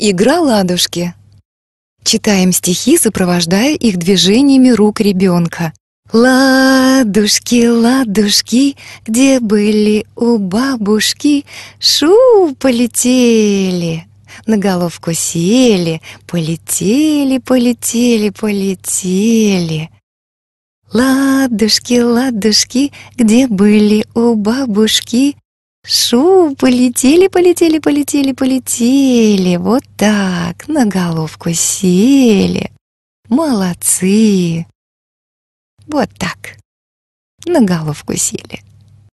Игра ладушки. Читаем стихи, сопровождая их движениями рук ребенка. Ладушки, ладушки, где были у бабушки, шу полетели, на головку сели, полетели, полетели, полетели. Ладушки, ладушки, где были у бабушки, шу полетели, полетели, полетели, полетели, вот так, на головку сели. Молодцы! Вот так. На головку сели.